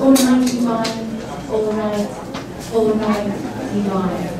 all night divine, all night, all night divine.